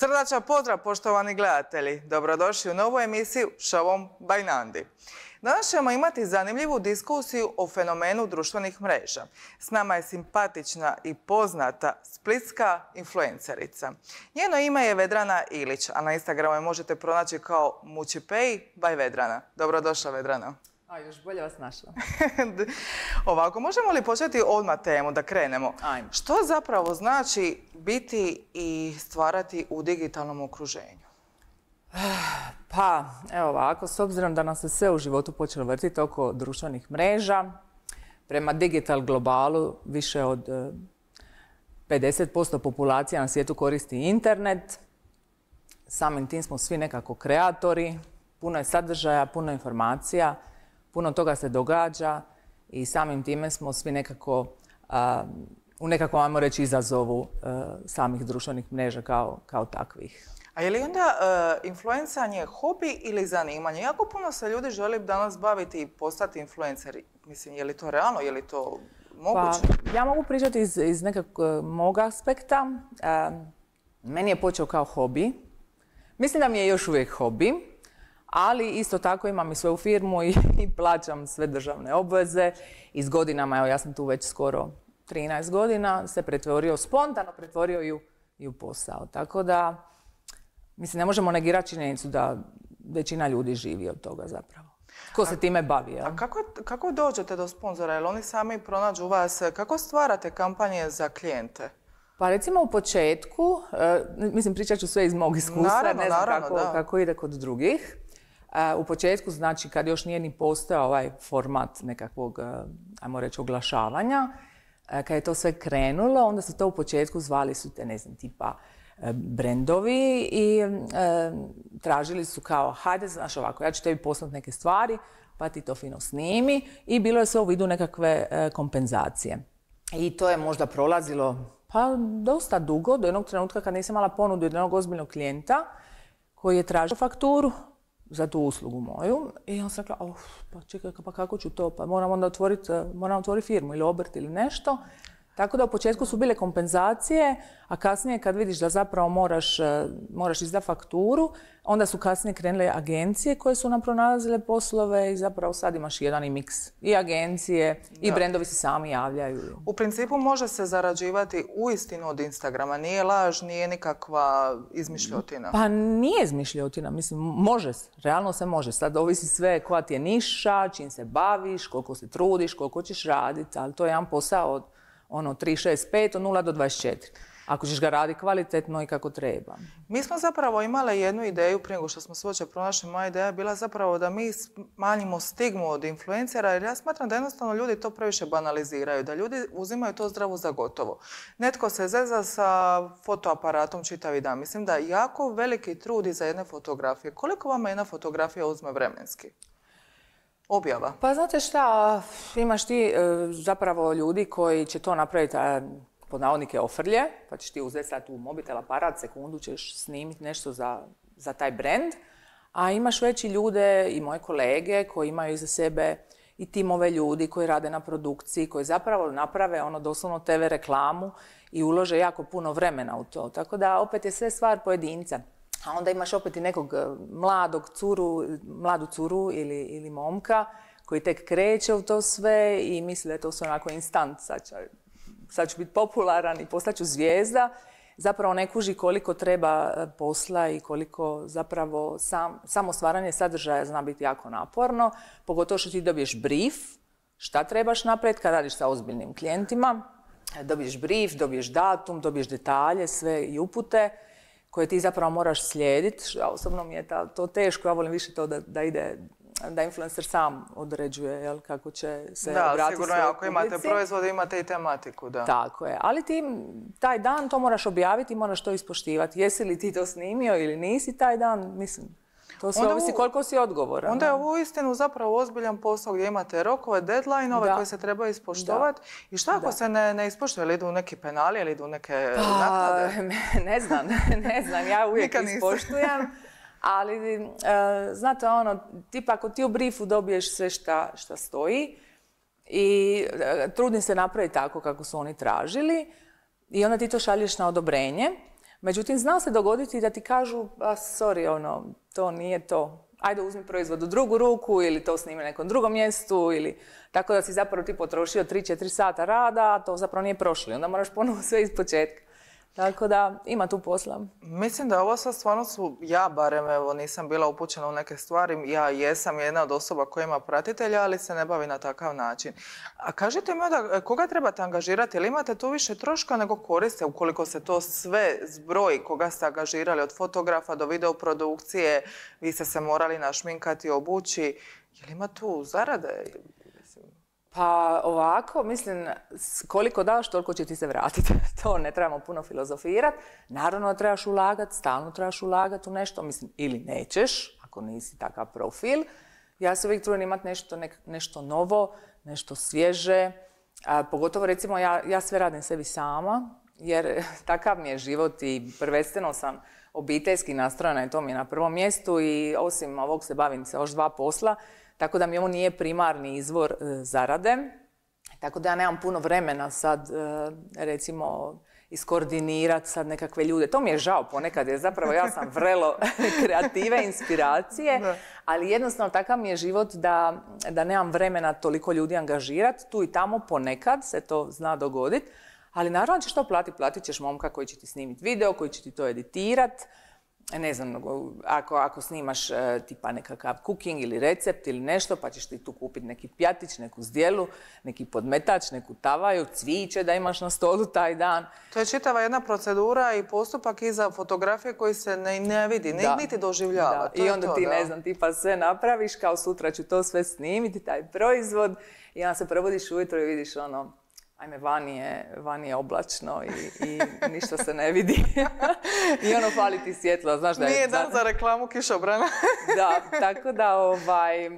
Srdačan pozdrav poštovani gledatelji. Dobrodošli u novu emisiju Šovom Bajnandi. Danas ćemo imati zanimljivu diskusiju o fenomenu društvenih mreža. S nama je simpatična i poznata splitska influencerica. Njeno ime je Vedrana Ilić, a na Instagramu je možete pronaći kao Mučipej by Vedrana. Dobrodošla Vedrana. A, još bolje vas našla. Ovako, možemo li početi odmah temu da krenemo? Ajmo. Što zapravo znači biti i stvarati u digitalnom okruženju? Pa, evo ovako, s obzirom da nam se sve u životu počelo vrtiti oko društvenih mreža, prema digital globalu više od e, 50% populacija na svijetu koristi internet. Samim tim smo svi nekako kreatori, puno je sadržaja, puno informacija, puno toga se događa i samim time smo svi nekako a, u nekakvom, ajmo reći, izazovu e, samih društvenih mreža kao, kao takvih. A je li onda e, influencanje hobi ili zanimanje? Jako puno se ljudi želi danas baviti i postati influenceri. Mislim, je li to realno, je li to moguće? Pa, ja mogu pričati iz, iz nekakvog e, mog aspekta. E, meni je počeo kao hobi. Mislim da mi je još uvijek hobi, ali isto tako imam i svoju firmu i, i plaćam sve državne obveze. I s godinama, evo ja sam tu već skoro 13 godina, se pretvorio spontano, pretvorio i u, i u posao. Tako da, mislim, ne možemo negirati činjenicu da većina ljudi živi od toga zapravo. Ko se time bavi, jel? A kako, kako dođete do sponzora? Jel oni sami pronađu vas? Kako stvarate kampanje za klijente? Pa recimo u početku, e, mislim pričat ću sve iz mog iskustva, Naravno, ne znam naravno, kako, da. kako ide kod drugih. U početku, znači kad još nije ni postojao ovaj format nekakvog, ajmo reći, oglašavanja, kad je to sve krenulo, onda se to u početku zvali su te, ne znam, tipa e, brendovi i e, tražili su kao, hajde, znaš ovako, ja ću tebi poslati neke stvari, pa ti to fino snimi i bilo je sve u vidu nekakve e, kompenzacije. I to je možda prolazilo pa dosta dugo, do jednog trenutka kad nisam imala ponudu jednog ozbiljnog klijenta koji je tražio fakturu za tu uslugu moju i on sam rekla, "Uf, pa čekaj, pa kako ću to, pa moram onda otvoriti, moram otvoriti firmu ili obrt ili nešto. Tako da u početku su bile kompenzacije, a kasnije kad vidiš da zapravo moraš, eh, moraš izdati fakturu, onda su kasnije krenule agencije koje su nam pronalazile poslove i zapravo sad imaš jedan i miks. I agencije, i brendovi se sami javljaju. U principu može se zarađivati uistinu od Instagrama. Nije laž, nije nikakva izmišljotina. Pa nije izmišljotina, mislim, može se, realno se može. Sad ovisi sve koja ti je niša, čim se baviš, koliko se trudiš, koliko ćeš raditi, ali to je jedan posao od ono 365 od 0 do 24. Ako ćeš ga raditi kvalitetno i kako treba. Mi smo zapravo imali jednu ideju prije nego što smo se pronašli. Moja ideja je bila zapravo da mi smanjimo stigmu od influencera jer ja smatram da jednostavno ljudi to previše banaliziraju, da ljudi uzimaju to zdravo za gotovo. Netko se zeza sa fotoaparatom čitavi dan. Mislim da jako veliki trud iza jedne fotografije. Koliko vama jedna fotografija uzme vremenski? Objava. Pa znate šta, imaš ti e, zapravo ljudi koji će to napraviti pod navodnike ofrlje, pa ćeš ti uzeti sad tu mobitel aparat, sekundu ćeš snimiti nešto za, za taj brand, a imaš veći ljude i moje kolege koji imaju iza sebe i timove ljudi koji rade na produkciji, koji zapravo naprave ono doslovno TV reklamu i ulože jako puno vremena u to. Tako da opet je sve stvar pojedinca. A onda imaš opet i nekog e, mladog curu, mladu curu ili, ili momka koji tek kreće u to sve i misli da je to sve onako instant, sad ću, sad ću biti popularan i postaću zvijezda. Zapravo ne kuži koliko treba e, posla i koliko zapravo sam, samo stvaranje sadržaja zna biti jako naporno, pogotovo što ti dobiješ brief, šta trebaš napraviti kad radiš sa ozbiljnim klijentima, dobiješ brief, dobiješ datum, dobiješ detalje, sve i upute koje ti zapravo moraš slijediti. Ja osobno mi je ta, to teško, ja volim više to da, da ide da influencer sam određuje jel, kako će se Da, obratiti sigurno svojoj ako imate proizvode, imate i tematiku, da. Tako je, ali ti taj dan to moraš objaviti i moraš to ispoštivati. Jesi li ti to snimio ili nisi taj dan, mislim, to sve Onda ovisi u- koliko si odgovoran. Onda je ovo uistinu zapravo ozbiljan posao gdje imate rokove, deadline-ove koje se trebaju ispoštovati. I šta ako Da. se ne, ne ispoštuje, ili idu neki penali, ili idu neke Pa, naknade? ne znam, ne znam, ja uvijek ispoštujem. Ali, e, znate, ono, tipa ako ti u briefu dobiješ sve šta, šta stoji i e, trudim se napraviti tako kako su oni tražili i onda ti to šalješ na odobrenje, Međutim, zna se dogoditi da ti kažu, a sorry, ono, to nije to. Ajde uzmi proizvod u drugu ruku ili to snimi na nekom drugom mjestu ili tako da si zapravo ti potrošio 3-4 sata rada, a to zapravo nije prošlo. Onda moraš ponovo sve iz početka. Tako da ima tu posla. Mislim da ovo sad stvarno su, ja barem evo nisam bila upućena u neke stvari, ja jesam jedna od osoba koja ima pratitelja, ali se ne bavi na takav način. A kažite mi onda, e, koga trebate angažirati? Ili imate tu više troška nego koriste ukoliko se to sve zbroji koga ste angažirali od fotografa do videoprodukcije, vi ste se morali našminkati, obući. Je li ima tu zarade? Pa ovako, mislim, koliko daš, toliko će ti se vratiti. to ne trebamo puno filozofirati. Naravno trebaš ulagati, stalno trebaš ulagati u nešto, mislim, ili nećeš, ako nisi takav profil. Ja se uvijek trudim imati nešto, nešto novo, nešto svježe. A, pogotovo, recimo, ja, ja sve radim sebi sama, jer takav mi je život i prvenstveno sam obiteljski nastrojena i to mi je na prvom mjestu i osim ovog se bavim sa još dva posla, tako da mi ovo nije primarni izvor e, zarade. Tako da ja nemam puno vremena sad, e, recimo, iskoordinirati sad nekakve ljude. To mi je žao ponekad, jer zapravo ja sam vrelo kreative, inspiracije, ali jednostavno takav mi je život da, da nemam vremena toliko ljudi angažirati. Tu i tamo ponekad se to zna dogoditi, ali naravno ćeš to platiti. Platit ćeš momka koji će ti snimiti video, koji će ti to editirati, ne znam, ako, ako snimaš e, tipa nekakav cooking ili recept ili nešto, pa ćeš ti tu kupiti neki pjatić, neku zdjelu, neki podmetač, neku tavaju, cviće da imaš na stolu taj dan. To je čitava jedna procedura i postupak iza fotografije koji se ne, ne vidi, ne, niti doživljava. I onda ti, ne znam, tipa sve napraviš, kao sutra ću to sve snimiti, taj proizvod, i onda se probudiš ujutro i vidiš ono, ajme, vani je, vani je oblačno i, i ništa se ne vidi. I ono fali ti svjetlo, znaš da je... Nije dan za reklamu kišobrana. da, tako da ovaj,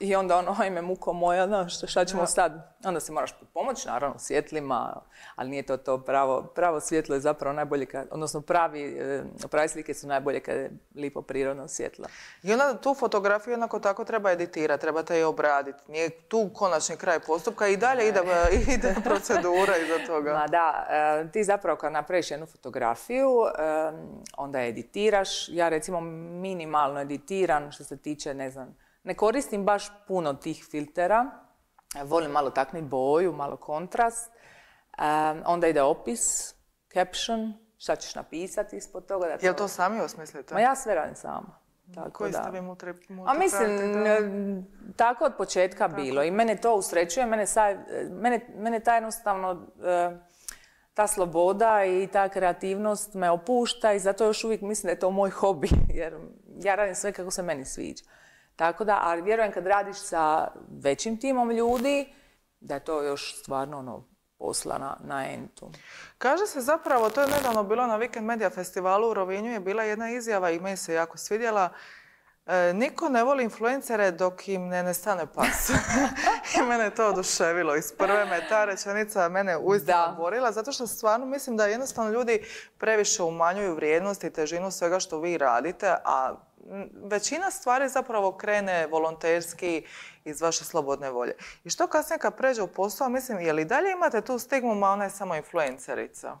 i onda ono, ajme muko moja, znaš, šta ćemo sad? Onda se moraš pomoći, naravno, svjetlima, ali nije to to pravo. Pravo svjetlo je zapravo najbolje, kad, odnosno pravi, e, pravi slike su najbolje kad je lipo prirodno svjetlo. I onda tu fotografiju jednako tako treba editirati, trebate je obraditi. Nije tu konačni kraj postupka i dalje ide, ide procedura iza toga. Ma da, e, ti zapravo kad napraviš jednu fotografiju, e, onda je editiraš. Ja recimo minimalno editiram što se tiče, ne znam, ne koristim baš puno tih filtera. Volim malo taknuti boju, malo kontrast. onda ide opis, caption, šta ćeš napisati ispod toga. Da to... Jel to sami osmislite? Ma ja sve radim sama. Tako Koji da. ste vi multi, A mislim, tako od početka bilo. I mene to usrećuje, mene, mene, mene ta jednostavno, ta sloboda i ta kreativnost me opušta i zato još uvijek mislim da je to moj hobi, jer ja radim sve kako se meni sviđa. Tako da, ali vjerujem kad radiš sa većim timom ljudi, da je to još stvarno ono, posla na, na entu. Kaže se zapravo, to je nedavno bilo na Weekend Media Festivalu u Rovinju, je bila jedna izjava i meni se jako svidjela. E, niko ne voli influencere dok im ne nestane pas. I mene to oduševilo. Iz prve me ta rečenica mene uistinu borila, zato što stvarno mislim da jednostavno ljudi previše umanjuju vrijednost i težinu svega što vi radite, a većina stvari zapravo krene volonterski iz vaše slobodne volje. I što kasnije kad pređe u posao, mislim, je li dalje imate tu stigmu, ma ona je samo influencerica?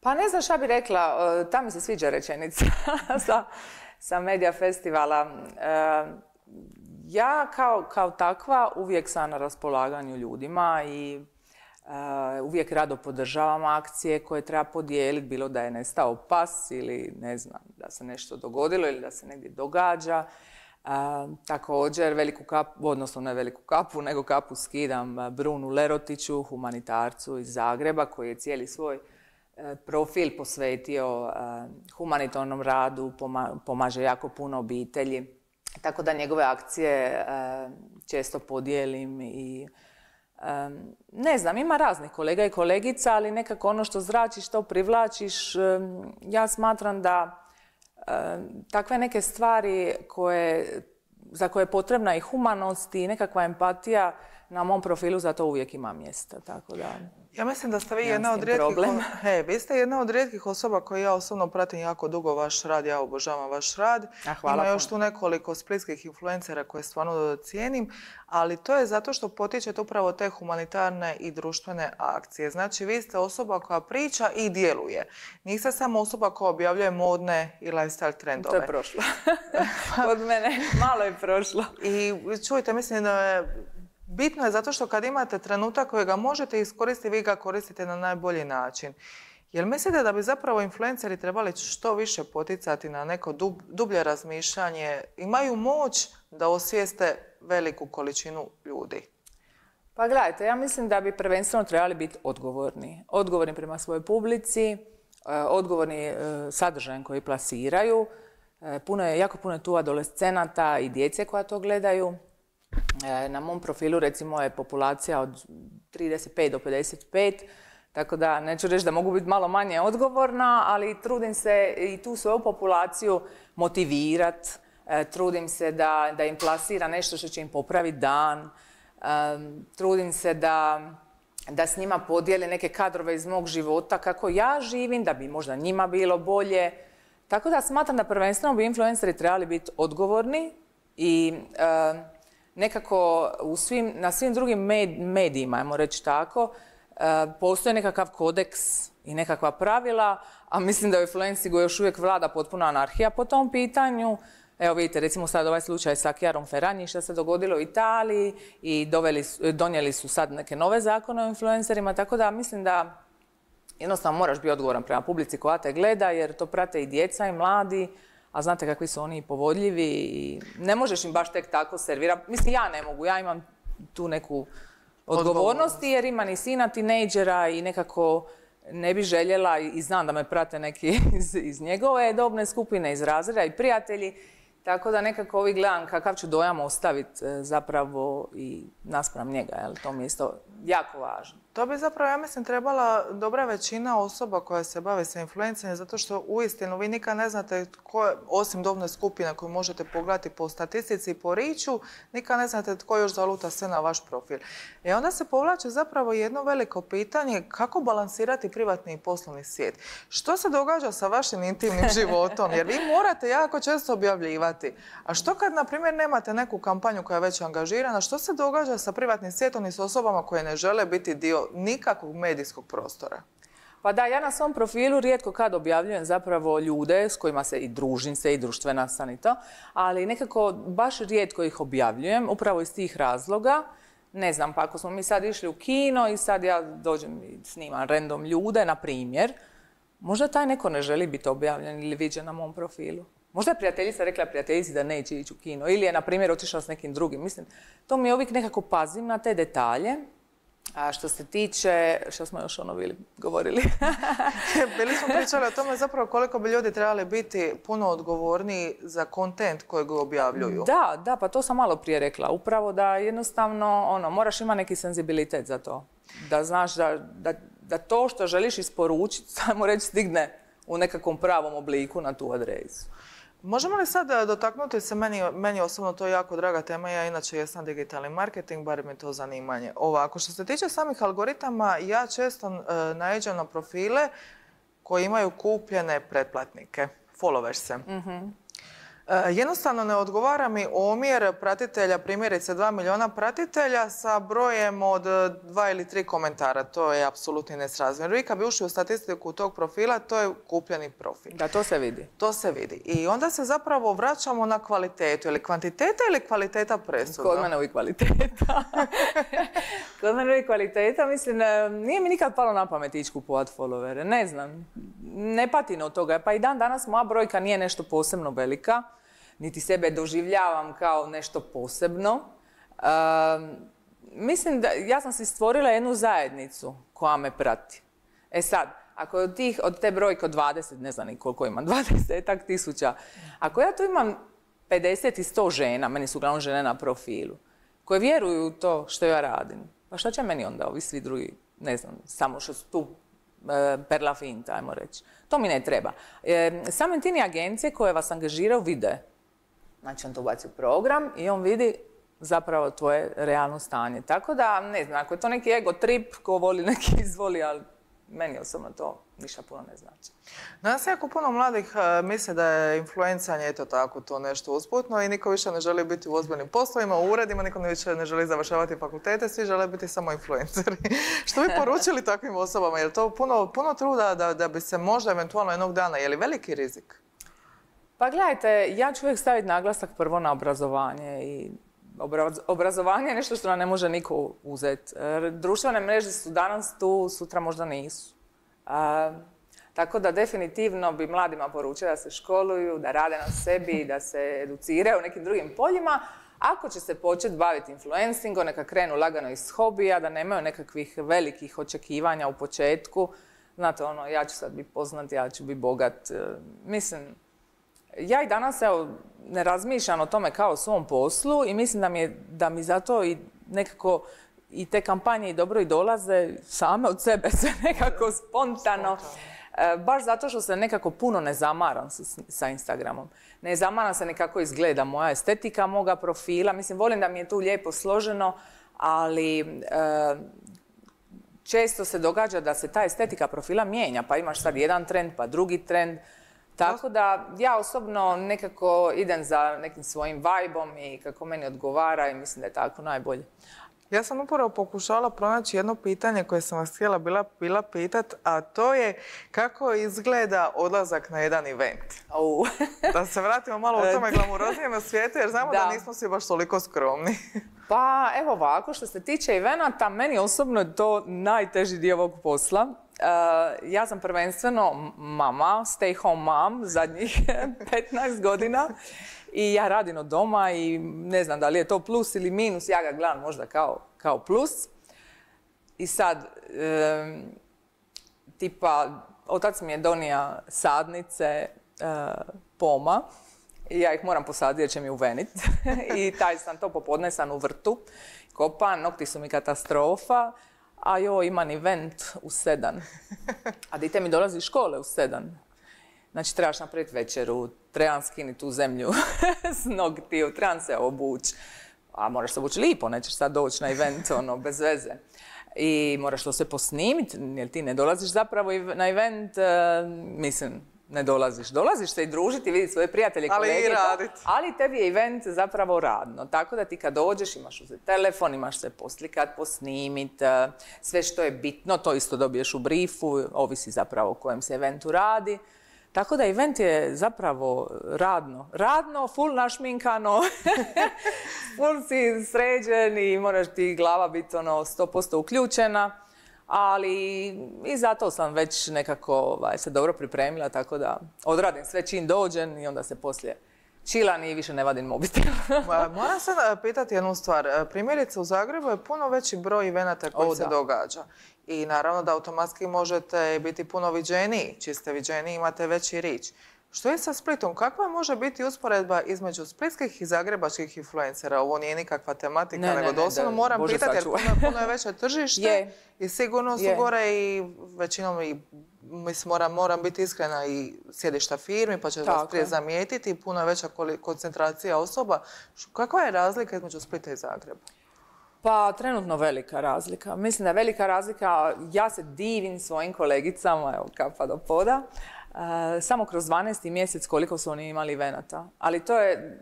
Pa ne znam šta bi rekla, e, ta mi se sviđa rečenica sa, sa Media Festivala. E, ja kao, kao takva uvijek sam na raspolaganju ljudima i uvijek rado podržavam akcije koje treba podijeliti, bilo da je nestao pas ili ne znam, da se nešto dogodilo ili da se negdje događa. Također veliku kapu, odnosno ne veliku kapu, nego kapu skidam Brunu Lerotiću, humanitarcu iz Zagreba koji je cijeli svoj profil posvetio humanitarnom radu, pomaže jako puno obitelji. Tako da njegove akcije često podijelim i ne znam, ima raznih kolega i kolegica, ali nekako ono što zračiš, to privlačiš. Ja smatram da takve neke stvari koje, za koje je potrebna i humanost i nekakva empatija, na mom profilu za to uvijek ima mjesta, tako da... Ja mislim da ste vi jedna od rijetkih, problem. He, vi ste jedna od rijetkih osoba koje ja osobno pratim jako dugo vaš rad, ja obožavam vaš rad. A, hvala Ima još tu nekoliko splitskih influencera koje stvarno cijenim, ali to je zato što potičete upravo te humanitarne i društvene akcije. Znači, vi ste osoba koja priča i djeluje. Niste samo osoba koja objavljuje modne i lifestyle To trendove. je prošlo. Kod mene malo je prošlo. I čujte, mislim da je bitno je zato što kad imate trenutak kojega možete iskoristiti, vi ga koristite na najbolji način. Jel mislite da bi zapravo influenceri trebali što više poticati na neko dub- dublje razmišljanje? Imaju moć da osvijeste veliku količinu ljudi. Pa gledajte, ja mislim da bi prvenstveno trebali biti odgovorni. Odgovorni prema svojoj publici, e, odgovorni e, sadržajem koji plasiraju. E, Puno je, jako puno je tu adolescenata i djece koja to gledaju. E, Na mom profilu recimo je populacija od 35 do 55, tako da neću reći da mogu biti malo manje odgovorna, ali trudim se i tu svoju populaciju motivirat, e, trudim se da, da im plasira nešto što će im popraviti dan, Em, trudim se da, da s njima podijeli neke kadrove iz mog života kako ja živim, da bi možda njima bilo bolje. Tako da smatram da prvenstveno bi influenceri trebali biti odgovorni i nekako u svim, na svim drugim med- medijima, ajmo reći tako, e, postoji nekakav kodeks i nekakva pravila, a mislim da u influencingu još uvijek vlada potpuna anarhija po tom pitanju. Evo vidite, recimo sad ovaj slučaj sa Kjarom Ferranji što se dogodilo u Italiji i doveli, donijeli su sad neke nove zakone o influencerima, tako da mislim da jednostavno moraš biti odgovoran prema publici koja te gleda jer to prate i djeca i mladi, a znate kakvi su oni povodljivi i ne možeš im baš tek tako servirati. Mislim, ja ne mogu, ja imam tu neku odgovornost jer imam i sina tinejdžera i nekako ne bi željela i znam da me prate neki iz, iz njegove dobne skupine, iz razreda i prijatelji, tako da nekako ovi gledam kakav ću dojam ostaviti e, zapravo i naspram njega, jel? to mi je isto jako važno. To bi zapravo, ja mislim, trebala dobra većina osoba koja se bave sa influencijom, zato što uistinu vi nikad ne znate tko osim dobne skupine koju možete pogledati po statistici i po riču, nikad ne znate tko još zaluta sve na vaš profil. I onda se povlači zapravo jedno veliko pitanje kako balansirati privatni i poslovni svijet. Što se događa sa vašim intimnim životom? Jer vi morate jako često objavljivati. A što kad, na primjer, nemate neku kampanju koja je već angažirana, što se događa sa privatnim svijetom i s osobama koje ne žele biti dio nikakvog medijskog prostora? Pa da, ja na svom profilu rijetko kad objavljujem zapravo ljude s kojima se i družim se i društvena sam i to, ali nekako baš rijetko ih objavljujem, upravo iz tih razloga. Ne znam, pa ako smo mi sad išli u kino i sad ja dođem i snimam random ljude, na primjer, možda taj neko ne želi biti objavljen ili viđen na mom profilu. Možda je prijateljica rekla prijateljici da neće ići u kino ili je, na primjer, otišla s nekim drugim. Mislim, to mi uvijek nekako pazim na te detalje. A što se tiče, što smo još ono bili govorili? Bili smo pričali o tome zapravo koliko bi ljudi trebali biti puno odgovorniji za kontent kojeg objavljuju. Da, da, pa to sam malo prije rekla. Upravo da jednostavno, ono, moraš imati neki senzibilitet za to. Da znaš da, da, da to što želiš isporučiti, samo reći, stigne u nekakvom pravom obliku na tu adresu. Možemo li sad e, dotaknuti se, meni, meni osobno to je jako draga tema, ja inače jesam digitalni marketing, bar mi to zanimanje. Ovako, što se tiče samih algoritama, ja često e, naiđem na profile koji imaju kupljene pretplatnike, followerse. E, Jednostavno ne odgovara mi omjer pratitelja, primjerice 2 milijuna pratitelja sa brojem od e, dva ili tri komentara. To je apsolutni nesrazmjer. Vi kad bi ušli u statistiku tog profila, to je kupljeni profil. Da, to se vidi. To se vidi. I onda se zapravo vraćamo na kvalitetu. Ili kvantiteta ili kvaliteta presudna? Kod mene uvijek kvaliteta. Kod mene uvijek kvaliteta, mislim, e, nije mi nikad palo na pamet ići kupovat followere. Ne znam, ne patim od toga. Pa i dan danas moja brojka nije nešto posebno velika, niti sebe doživljavam kao nešto posebno. Ehm, mislim da, ja sam si stvorila jednu zajednicu koja me prati. E sad, ako od, tih, od te brojke od 20, ne znam ni koliko imam, 20 tisuća, ako ja tu imam 50 i 100 žena, meni su uglavnom žene na profilu, koje vjeruju u to što ja radim, pa šta će meni onda ovi svi drugi, ne znam, samo što su tu e, per la finta, ajmo reći. To mi ne treba. E, samim tim i agencije koje vas angažiraju vide. Znači on to ubaci u program i on vidi zapravo tvoje realno stanje. Tako da, ne znam, ako je to neki ego trip, ko voli neki izvoli, ali meni osobno to ništa puno ne znači. Nas jako puno mladih e, misle da je influencanje eto tako to nešto usputno i niko više ne želi biti u ozbiljnim poslovima, u uredima, niko više ne želi završavati fakultete, svi žele biti samo influenceri. Što bi poručili takvim osobama? Je to puno, puno truda da, da bi se možda eventualno jednog dana, je li veliki rizik? Pa gledajte, ja ću uvijek staviti naglasak prvo na obrazovanje i obrazovanje je nešto što nam ne može niko uzeti. Društvene mreže su danas tu, sutra možda nisu. tako da definitivno bi mladima poručila da se školuju, da rade na sebi, da se educiraju u nekim drugim poljima. Ako će se početi baviti influencingom, neka krenu lagano iz hobija, da nemaju nekakvih velikih očekivanja u početku. Znate, ono, ja ću sad biti poznat, ja ću biti bogat. Mislim, ja i danas evo, ne razmišljam o tome kao o svom poslu i mislim da mi, je, da mi zato i nekako i te kampanje i dobro i dolaze same od sebe, sve nekako spontano. E, baš zato što se nekako puno ne zamaram sa Instagramom. Ne zamaram se nekako izgleda moja estetika moga profila. Mislim, volim da mi je tu lijepo složeno, ali e, često se događa da se ta estetika profila mijenja. Pa imaš sad jedan trend, pa drugi trend. Tako da ja osobno nekako idem za nekim svojim vibom i kako meni odgovara i mislim da je tako najbolje. Ja sam upravo pokušala pronaći jedno pitanje koje sam vas htjela bila, bila pitat, a to je kako izgleda odlazak na jedan event. da se vratimo malo u tome glamuroznijem svijetu jer znamo da. da nismo svi baš toliko skromni. pa evo ovako, što se tiče eventa, meni osobno je to najteži dio ovog posla. Uh, ja sam prvenstveno mama, stay home mom, zadnjih 15 godina. I ja radim od doma i ne znam da li je to plus ili minus, ja ga gledam možda kao, kao plus. I sad, tipa, otac mi je donija sadnice poma i ja ih moram posaditi jer će mi uvenit. I taj sam to popodne sam u vrtu, kopan, nokti su mi katastrofa, a jo, imam event u sedam. A dite mi dolazi iz škole u sedam. Znači, trebaš napraviti večeru, trebam skinuti tu zemlju s nogtiju, trebam se obući. A moraš se obući lipo, nećeš sad doći na event, ono, bez veze. I moraš to sve posnimiti, jer ti ne dolaziš zapravo na event, e, mislim, ne dolaziš. Dolaziš se i družiti, vidjeti svoje prijatelje, ali kolege. Ali Ali tebi je event zapravo radno. Tako da ti kad dođeš imaš uzeti telefon, imaš se poslikat, posnimit, e, sve što je bitno, to isto dobiješ u briefu, ovisi zapravo o kojem se eventu radi. Tako da event je zapravo radno. Radno, full našminkano, full si sređen i moraš ti glava biti ono 100% uključena. Ali i zato sam već nekako ovaj, se dobro pripremila, tako da odradim sve čim dođem i onda se poslije čilan i više ne vadim mobitel. Moram sad e, pitati jednu stvar. E, primjerice u Zagrebu je puno veći broj evenata koji se događa. I naravno da automatski možete biti puno viđeniji. Čiste viđeniji imate veći rič. Što je sa Splitom? Kakva može biti usporedba između splitskih i zagrebačkih influencera? Ovo nije nikakva tematika, nego doslovno moram pitati jer puno, je veće tržište i sigurno su gore i većinom i mislim, moram, moram biti iskrena i sjedišta firmi, pa će vas prije zamijetiti, puno je veća koncentracija osoba. Kakva je razlika između Splita i Zagreba? Pa trenutno velika razlika. Mislim da je velika razlika, ja se divim svojim kolegicama, evo kapa do poda, samo kroz 12. mjesec koliko su oni imali venata. Ali to je,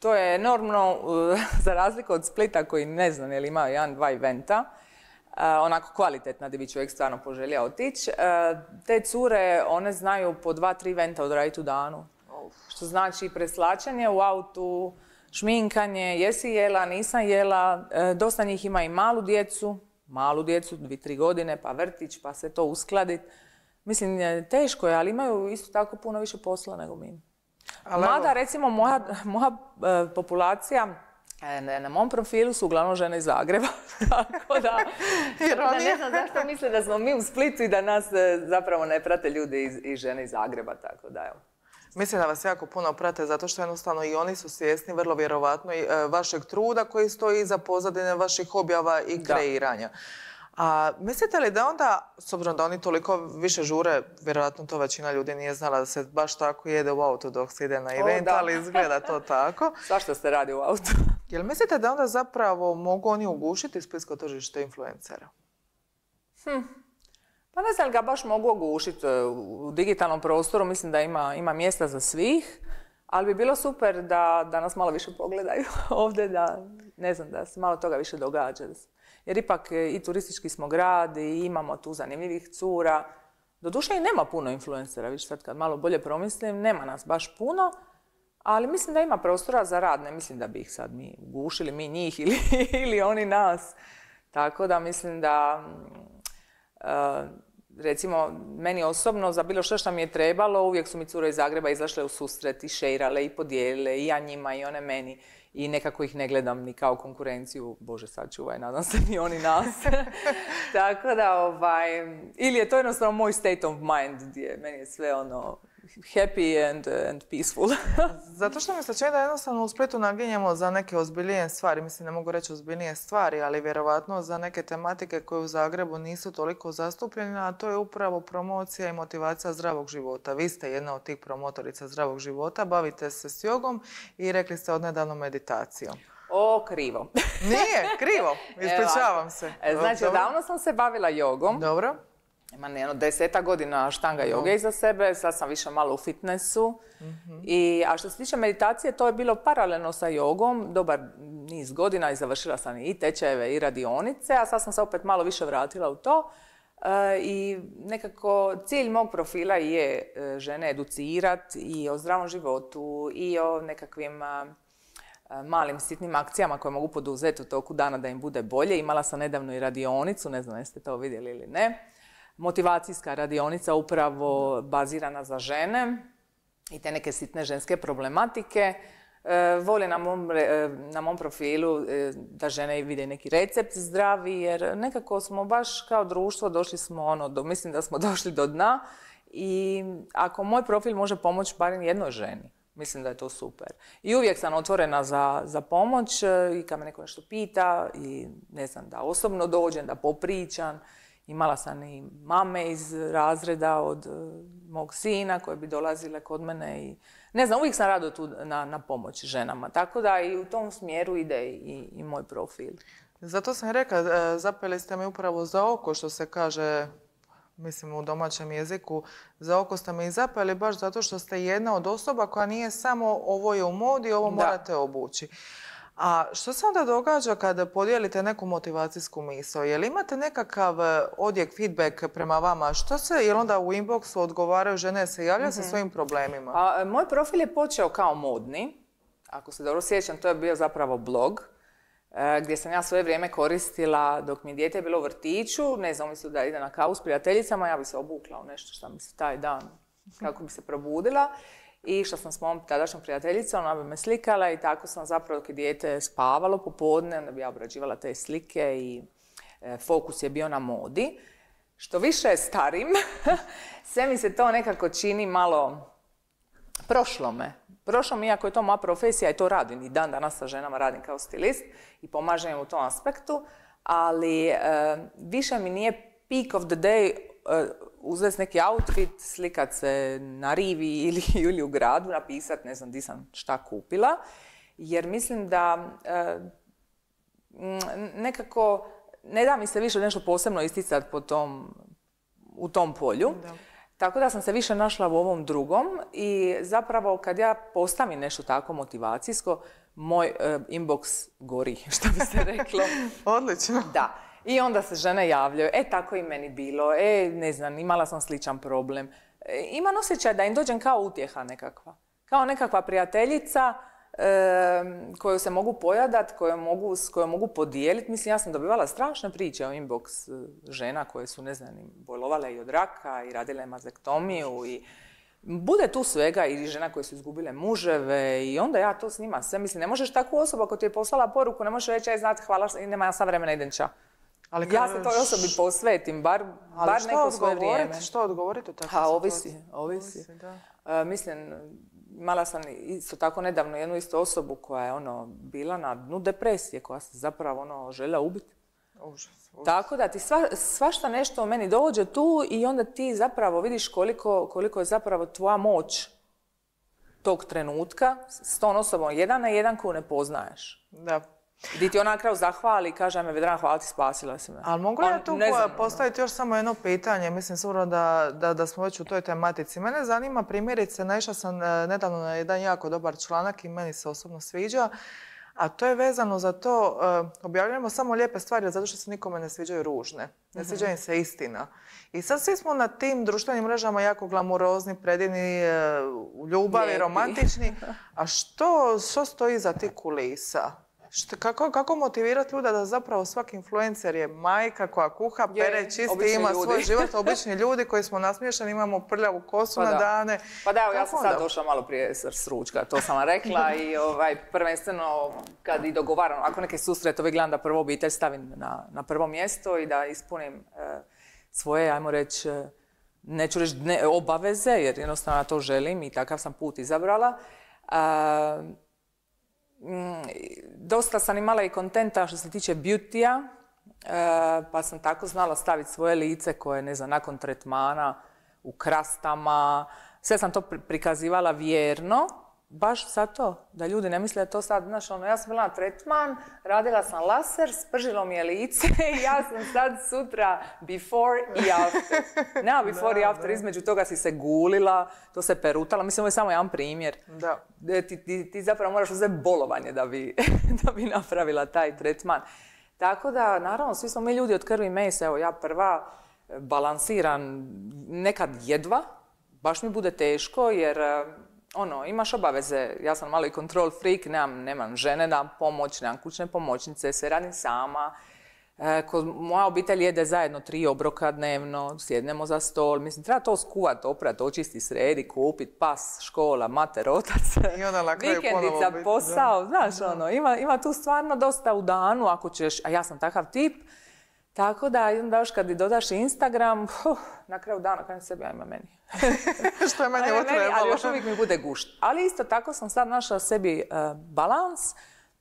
to je enormno, za razliku od Splita koji ne znam je li imao jedan, dva eventa, e, onako kvalitetna gdje bi čovjek stvarno poželio otići. Te cure, one znaju po dva, tri venta odraditi u danu. Što znači preslačanje u autu, šminkanje, jesi jela, nisam jela, dosta njih ima i malu djecu, malu djecu, dvi, tri godine, pa vrtić, pa se to uskladit. Mislim, teško je, ali imaju isto tako puno više posla nego mi. Mada, recimo, moja, moja e, populacija, e, na mom profilu su uglavnom žene iz Zagreba, tako da, ne znam zašto misle da smo mi u Splitu i da nas zapravo ne prate ljudi iz, iz žene iz Zagreba, tako da evo. Mislim da vas jako puno prate zato što jednostavno i oni su svjesni vrlo vjerovatno i e, vašeg truda koji stoji iza pozadine vaših objava i kreiranja. A mislite li da onda, s obzirom da oni toliko više žure, vjerojatno to većina ljudi nije znala da se baš tako jede u auto dok se ide na event, ali izgleda to tako. Svašta se radi u autu. Jel mislite da onda zapravo mogu oni ugušiti splitsko tržište influencera? Pa ne znam ga baš mogu ogušiti e, u digitalnom prostoru, mislim da ima, ima mjesta za svih, ali bi bilo super da, da nas malo više pogledaju ovdje, da ne znam, da se malo toga više događa. Jer ipak e, i turistički smo grad i imamo tu zanimljivih cura. Doduše i nema puno influencera, više sad kad malo bolje promislim, nema nas baš puno, ali mislim da ima prostora za rad, ne mislim da bi ih sad mi gušili, mi njih ili, ili oni nas. Tako da mislim da e, recimo, meni osobno, za bilo što što mi je trebalo, uvijek su mi cure iz Zagreba izašle u susret i šeirale i podijelile i ja njima i one meni. I nekako ih ne gledam ni kao konkurenciju, bože sačuvaj, nadam se ni oni nas. Tako da, ovaj, ili je to jednostavno moj state of mind, gdje meni je sve ono, happy and, and peaceful. Zato što mi se čini da jednostavno u Splitu naginjemo za neke ozbiljnije stvari. Mislim, ne mogu reći ozbiljnije stvari, ali vjerovatno za neke tematike koje u Zagrebu nisu toliko zastupljene, a to je upravo promocija i motivacija zdravog života. Vi ste jedna od tih promotorica zdravog života, bavite se s jogom i rekli ste odnedavno meditacijom. O, krivo. Nije, krivo. Ispričavam se. E, znači, odavno sam se bavila jogom. Dobro. Imam jedno deseta godina štanga joge iza sebe, sad sam više malo u fitnessu. I, a što se tiče meditacije, to je bilo paralelno sa jogom, dobar niz godina i završila sam i tečajeve i radionice, a sad sam se opet malo više vratila u to. E, I nekako cilj mog profila je e, žene educirati i o zdravom životu i o nekakvim malim sitnim akcijama koje mogu poduzeti u toku dana da im bude bolje. Imala sam nedavno i radionicu, ne znam jeste to vidjeli ili ne motivacijska radionica upravo bazirana za žene i te neke sitne ženske problematike. E, vole na mom, e, profilu e, da žene vide neki recept zdravi, jer nekako smo baš kao društvo došli smo ono, do, mislim da smo došli do dna i ako moj profil može pomoći barem jednoj ženi, mislim da je to super. I uvijek sam otvorena za, za pomoć i kad me neko nešto pita i ne znam, da osobno dođem, da popričam. Imala sam i mame iz razreda od e, mog sina koje bi dolazile kod mene i ne znam, uvijek sam rado tu na, na pomoć ženama. Tako da i u tom smjeru ide i, i moj profil. Zato sam rekla, e, zapeli ste mi upravo za oko, što se kaže, mislim u domaćem jeziku, za oko ste mi i zapeli baš zato što ste jedna od osoba koja nije samo ovo je u modi, ovo morate obući. A što se onda događa kada podijelite neku motivacijsku misao? Jel imate nekakav e, odjek, feedback prema vama? Što se, jel onda u inboxu odgovaraju žene, se javljaju sa mhm. svojim problemima? A, moj profil je počeo kao modni. Ako se dobro sjećam, to je bio zapravo blog e, gdje sam ja svoje vrijeme koristila dok mi dijete je bilo u vrtiću, ne znam, umjesto da ide na kavu s prijateljicama, ja bi se obukla u nešto što mi se taj dan, kako bi se probudila i što sam s mojom tadašnjom prijateljicom, ona bi me slikala i tako sam zapravo dok je dijete spavalo popodne, onda bi ja obrađivala te slike i e, fokus je bio na modi. Što više starim, sve mi se to nekako čini malo prošlo me. Prošlo mi, iako je to moja profesija i to radim i dan danas sa ženama radim kao stilist i pomažem u tom aspektu, ali e, više mi nije peak of the day e, uzeti neki outfit, slikat se na rivi ili, ili u gradu, napisat ne znam di sam šta kupila, jer mislim da e, nekako ne da mi se više nešto posebno isticati po tom, u tom polju. Tako da sam se više našla u ovom drugom i zapravo kad ja postavim nešto tako motivacijsko, moj e, inbox gori, što bi se reklo. Odlično. Da. I onda se žene javljaju, e tako i meni bilo, e ne znam, imala sam sličan problem. E, imam osjećaj da im dođem kao utjeha nekakva. Kao nekakva prijateljica e, koju se mogu pojadat, koju mogu, s kojom mogu podijeliti. Mislim, ja sam dobivala strašne priče o inbox e, žena koje su, ne znam, bolovale i od raka i radile mazektomiju i bude tu svega i žena koje su izgubile muževe i onda ja to snimam sve. Mislim, ne možeš takvu osobu ako ti je poslala poruku, ne možeš reći, aj znate, hvala, nema ja sad vremena, idem. Ali ja se toj osobi posvetim, bar, bar neko svoje vrijeme. Što odgovoriti u takvoj A, ovisi, ovisi. E, mislim, imala sam isto tako nedavno jednu istu osobu koja je ono bila na dnu depresije, koja se zapravo ono željela ubiti. Užas, Tako da ti sva, svašta nešto u meni dođe tu i onda ti zapravo vidiš koliko, koliko je zapravo tvoja moć tog trenutka s tom osobom jedan na jedan koju ne poznaješ. Da. Di ti ona na kraju zahvali i kaže, me Vedrana, hvala ti, spasila si me. Ali mogu ja tu znam, postaviti još samo jedno pitanje, mislim sigurno da, da, da smo već u toj tematici. Mene zanima primjerice, naišla sam e, nedavno na jedan jako dobar članak i meni se osobno sviđa, a to je vezano za to, e, objavljujemo samo lijepe stvari zato što se nikome ne sviđaju ružne. Ne sviđa im se istina. I sad svi smo na tim društvenim mrežama jako glamurozni, predivni, e, ljubavi, romantični. A što, što stoji iza tih kulisa? Što- kako, kako motivirati ljude da zapravo svaki influencer je majka koja kuha, Je, pere, čisti, ima ljudi. svoj život, obični ljudi koji smo nasmiješani, imamo prljavu kosu Pa na da. dane. Pa da, evo, ja sam sad došla malo prije s ručka, to sam vam rekla i ovaj, prvenstveno kad i dogovaram, ako neke susrete, gledam da prvo obitelj stavim na, na prvo mjesto i da ispunim e, svoje, ajmo reći, e, neću reći dne- obaveze, jer jednostavno ja to želim i takav sam put izabrala. Mm, dosta sam imala i kontenta što se tiče beauty pa sam tako znala staviti svoje lice koje, ne znam, nakon tretmana u krastama, sve sam to pri- prikazivala vjerno, baš zato da ljudi ne misle da to sad, znaš, ono, ja sam bila na tretman, radila sam laser, spržilo mi je lice i ja sam sad sutra before i after. Nema before i after, između toga si se gulila, to se perutala, mislim, ovo je samo jedan primjer. Da. E, Ti, ti, ti zapravo moraš uzeti bolovanje da bi, da bi napravila taj tretman. Tako da, naravno, svi smo mi ljudi od krvi i mesa. Evo, ja prva e, balansiram nekad jedva, baš mi bude teško jer ono, imaš obaveze, ja sam malo i control freak, nemam, nemam žene da pomoć, nemam kućne pomoćnice, sve radim sama. E, kod, moja obitelj jede zajedno tri obroka dnevno, sjednemo za stol, mislim, treba to skuvat, oprat, očisti, sredi, kupit, pas, škola, mater, otac, I onda na kraju vikendica, biti, posao, znaš, ono, ima, ima tu stvarno dosta u danu, ako ćeš, a ja sam takav tip, tako da, onda još kad dodaš Instagram, huh, na kraju dana kažem sebi, ajme meni. što je ovo meni, ali još uvijek mi bude gušt. Ali isto tako sam sad našla sebi e, balans,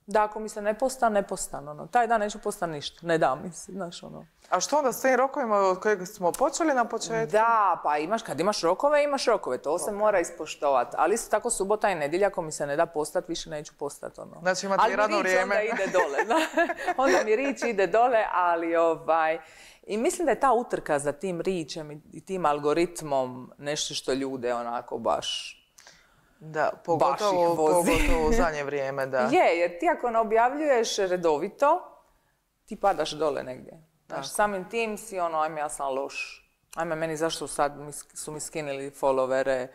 da ako mi se ne postan, ne postan, ono, taj dan neću postan ništa, ne da mi se, znaš, ono. A što onda s tim rokovima od kojeg smo počeli na početku? Da, pa imaš, kad imaš rokove, imaš rokove, to se mora ispoštovati. Ali isto tako subota i nedjelja, ako mi se ne da postat, više neću postat, ono. Znači, imate ali radno mi rič vrijeme. onda ide dole, da. onda mi rič ide dole, ali ovaj... I mislim da je ta utrka za tim ričem i- tim algoritmom nešto što ljude onako baš... Da, pogotovo, ih vozi. pogotovo u zadnje vrijeme, da. Je, jer ti ako ne objavljuješ redovito, ti padaš dole negdje. Znaš, samim tim si ono, ajme ja sam loš. Ajme meni zašto sad su mi skinili followere.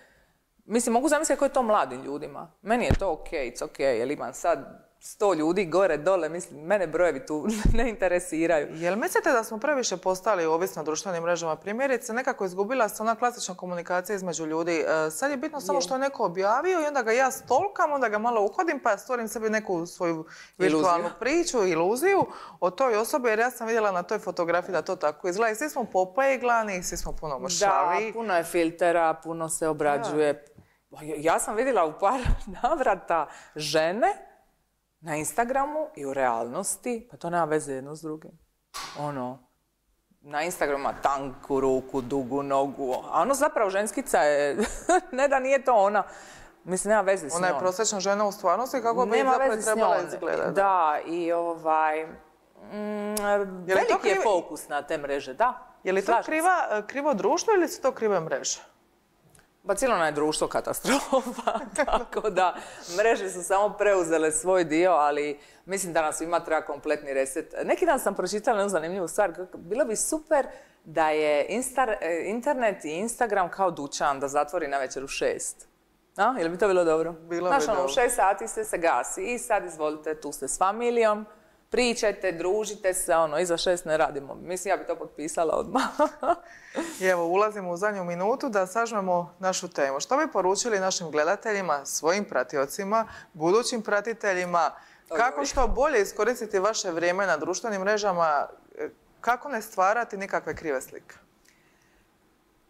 Mislim, mogu zamisliti kako je to mladim ljudima. Meni je to ok, it's ok, jer imam sad sto ljudi gore, dole, mislim, mene brojevi tu ne interesiraju. Jel mislite da smo previše postali ovisni o društvenim mrežama? Primjerice, nekako izgubila se ona klasična komunikacija između ljudi. E, sad je bitno samo Je. što je neko objavio i onda ga ja stolkam, onda ga malo uhodim pa stvorim sebi neku svoju virtualnu priču, iluziju o toj osobi jer ja sam vidjela na toj fotografiji da to tako izgleda i svi smo popeglani, svi smo puno Da, mršavi. puno je filtera, puno se obrađuje. Ja- Ja sam vidjela u par navrata žene na Instagramu i u realnosti, pa to nema veze jedno s drugim. Ono, na Instagramu ima tanku ruku, dugu nogu, a ono zapravo ženskica je, ne da nije to ona, mislim, nema veze s Ona je njom. prosječna žena u stvarnosti kako bi Nema zapravo trebala njom. izgledati. Da, i ovaj, mm, veliki je krivi- fokus na te mreže, da. Je li to kriva, krivo društvo ili su to krive mreže? Pa cijelo nam je društvo katastrofa, tako da mreže su samo preuzele svoj dio, ali mislim da nas svima treba kompletni reset. Neki dan sam pročitala jednu zanimljivu stvar, bilo bi super da je instar- e, internet i Instagram kao dućan da zatvori na večer u šest. A, je li bi to bilo dobro? Bilo bi Znaš, ono, u šest sati se se gasi i sad izvolite, tu ste s familijom, pričajte, družite se, ono, iza šest ne radimo. Mislim, ja bi to potpisala odmah. I evo, ulazimo u zadnju minutu da sažmemo našu temu. Što bi poručili našim gledateljima, svojim pratiocima, budućim pratiteljima, kako što bolje iskoristiti vaše vrijeme na društvenim mrežama, e, kako ne stvarati nikakve krive slike?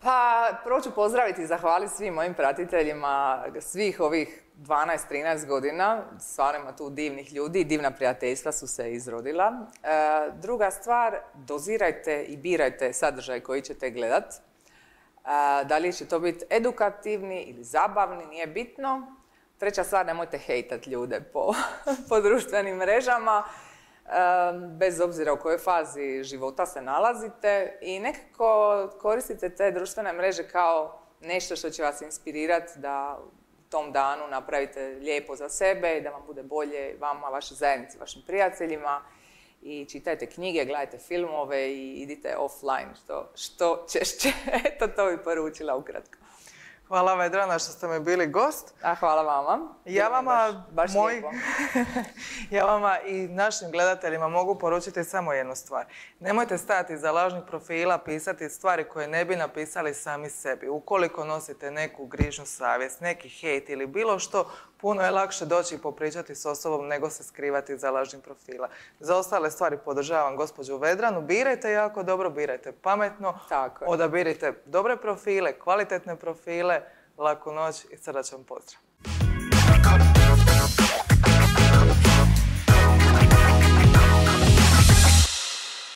Pa, prvo ću pozdraviti i zahvaliti svim mojim pratiteljima svih ovih 12-13 godina. Stvarno ima tu divnih ljudi, divna prijateljstva su se izrodila. E, druga stvar, dozirajte i birajte sadržaj koji ćete gledat. E, da li će to biti edukativni ili zabavni, nije bitno, Treća stvar, nemojte hejtat ljude po, društvenim mrežama, bez obzira u kojoj fazi života se nalazite i nekako koristite te društvene mreže kao nešto što će vas inspirirati da u tom danu napravite lijepo za sebe i da vam bude bolje vama, vašoj zajednici, vašim prijateljima i čitajte knjige, gledajte filmove i idite offline što, što češće. Eto, to bi poručila ukratko. Hvala Vedrana što ste mi bili gost. A hvala vama. Ja vama, baš, baš moj- ja vama i našim gledateljima mogu poručiti samo jednu stvar. Nemojte stajati za lažnih profila, pisati stvari koje ne bi napisali sami sebi. Ukoliko nosite neku grižnu savjest, neki hejt ili bilo što, puno je lakše doći i popričati s osobom nego se skrivati za lažnih profila. Za ostale stvari podržavam gospođu Vedranu. Birajte jako dobro, birajte pametno. Tako je. Odabirite dobre profile, kvalitetne profile. Laku noć i srdačan pozdrav.